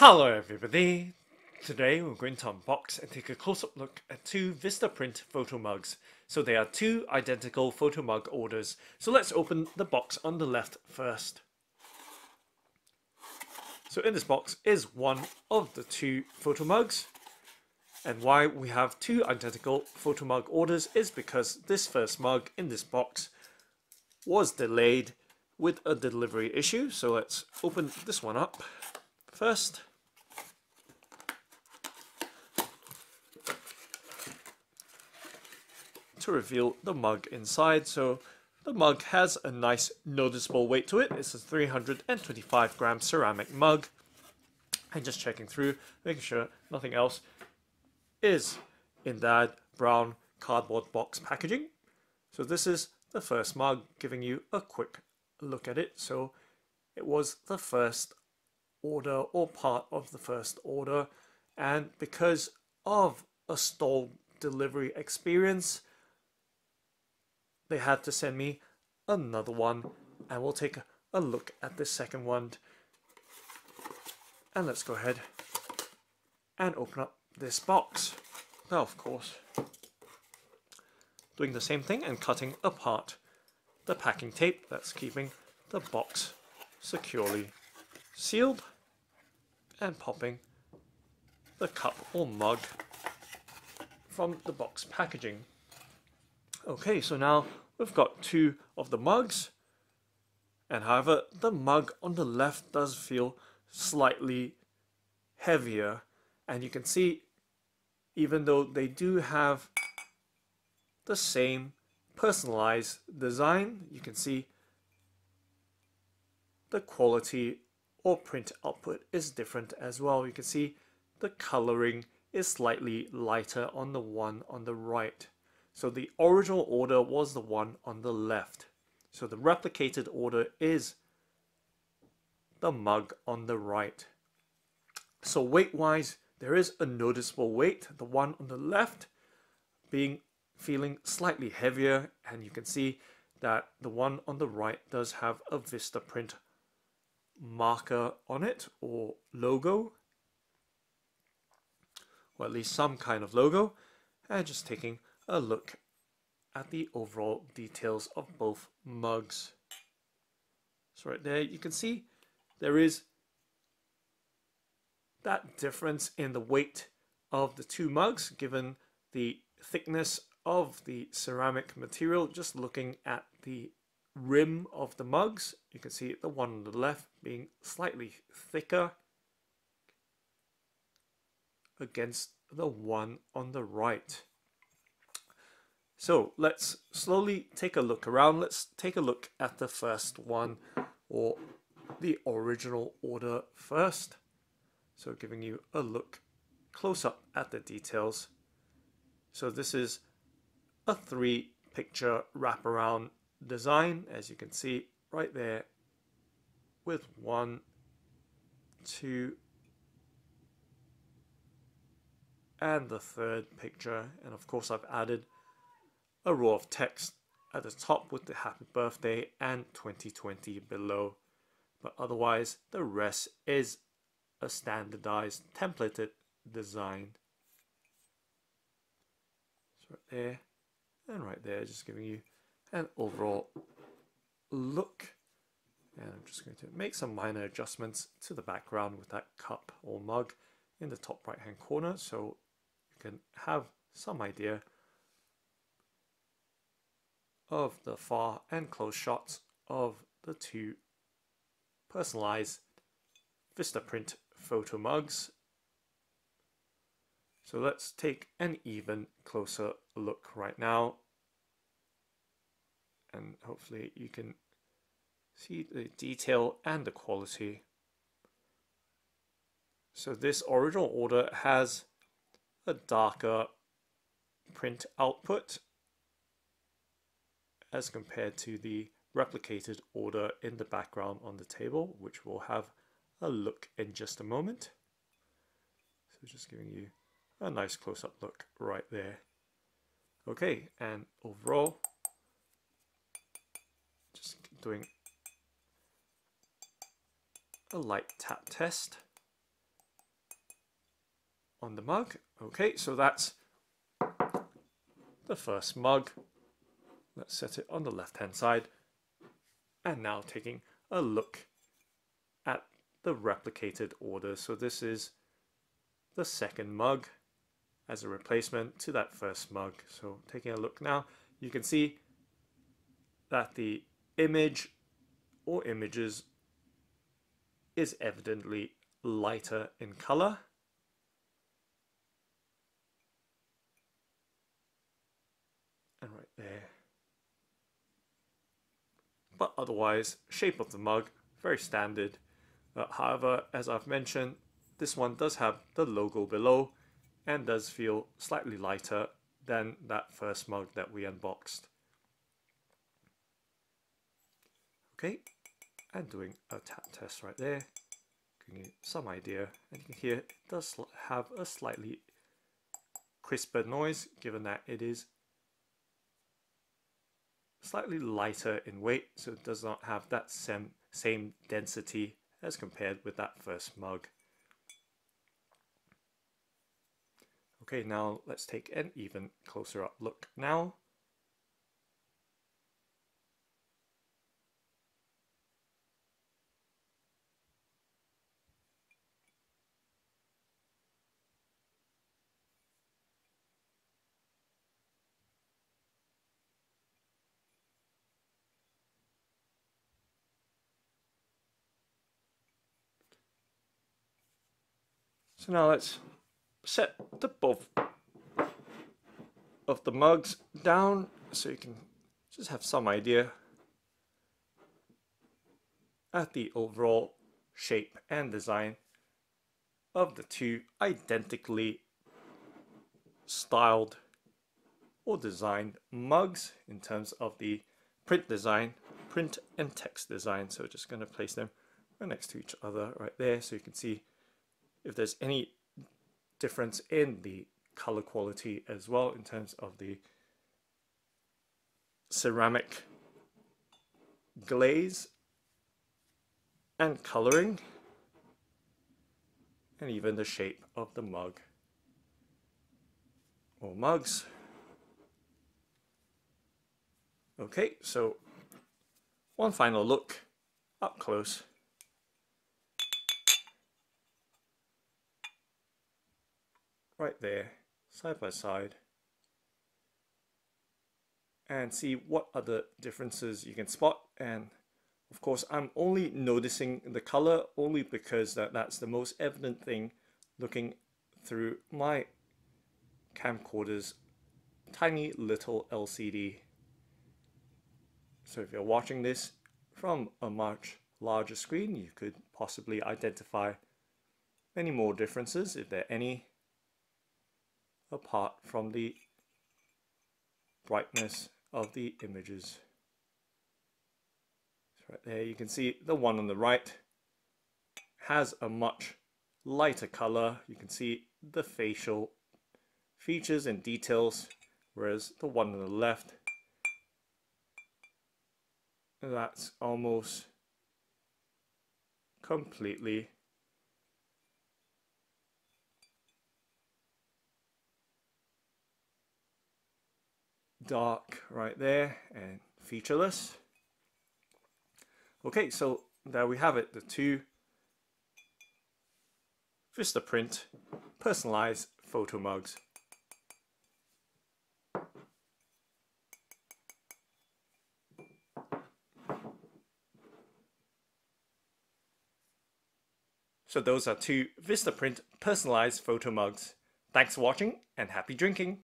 Hello everybody! Today we're going to unbox and take a close-up look at two Vistaprint photo mugs. So they are two identical photo mug orders. So let's open the box on the left first. So in this box is one of the two photo mugs. And why we have two identical photo mug orders is because this first mug in this box was delayed with a delivery issue. So let's open this one up first. To reveal the mug inside. So the mug has a nice noticeable weight to it. It's a 325 gram ceramic mug. And just checking through, making sure nothing else is in that brown cardboard box packaging. So this is the first mug, giving you a quick look at it. So it was the first order or part of the first order. And because of a stalled delivery experience, they had to send me another one and we'll take a look at the second one. And let's go ahead and open up this box. Now of course doing the same thing and cutting apart the packing tape that's keeping the box securely sealed and popping the cup or mug from the box packaging Okay, so now we've got two of the mugs. And however, the mug on the left does feel slightly heavier. And you can see, even though they do have the same personalized design, you can see the quality or print output is different as well. You can see the coloring is slightly lighter on the one on the right. So the original order was the one on the left. So the replicated order is the mug on the right. So weight-wise, there is a noticeable weight. The one on the left being feeling slightly heavier and you can see that the one on the right does have a Vistaprint marker on it or logo or at least some kind of logo and just taking a look at the overall details of both mugs. So right there you can see there is that difference in the weight of the two mugs given the thickness of the ceramic material just looking at the rim of the mugs you can see the one on the left being slightly thicker against the one on the right so let's slowly take a look around. Let's take a look at the first one or the original order first. So giving you a look close up at the details. So this is a three picture wraparound design as you can see right there with one, two, and the third picture. And of course I've added a row of text at the top with the happy birthday and 2020 below. But otherwise, the rest is a standardized templated design. So right there and right there, just giving you an overall look. And I'm just going to make some minor adjustments to the background with that cup or mug in the top right hand corner so you can have some idea of the far and close shots of the two personalized Vistaprint photo mugs. So let's take an even closer look right now and hopefully you can see the detail and the quality. So this original order has a darker print output as compared to the replicated order in the background on the table, which we'll have a look in just a moment. So just giving you a nice close-up look right there. Okay, and overall, just doing a light tap test. on the mug. Okay, so that's the first mug. Let's set it on the left hand side. And now taking a look at the replicated order. So this is the second mug as a replacement to that first mug. So taking a look now, you can see that the image or images is evidently lighter in color. And right there. But otherwise, shape of the mug, very standard. Uh, however, as I've mentioned, this one does have the logo below and does feel slightly lighter than that first mug that we unboxed. Okay, and doing a tap test right there, giving you some idea. And you can hear it does have a slightly crisper noise, given that it is slightly lighter in weight, so it does not have that same, same density as compared with that first mug. Okay, now let's take an even closer up look now. So now let's set the both of the mugs down so you can just have some idea at the overall shape and design of the two identically styled or designed mugs in terms of the print design, print and text design. So just going to place them right next to each other right there so you can see if there's any difference in the color quality as well in terms of the ceramic glaze and coloring and even the shape of the mug or mugs. Okay, so one final look up close right there, side by side, and see what other differences you can spot. And of course, I'm only noticing the color only because that, that's the most evident thing looking through my camcorder's tiny little LCD. So if you're watching this from a much larger screen, you could possibly identify many more differences if there are any apart from the brightness of the images. Right there you can see the one on the right has a much lighter color. You can see the facial features and details whereas the one on the left that's almost completely dark right there and featureless. Okay, so there we have it, the two Vistaprint personalized photo mugs. So those are two Vistaprint personalized photo mugs. Thanks for watching and happy drinking!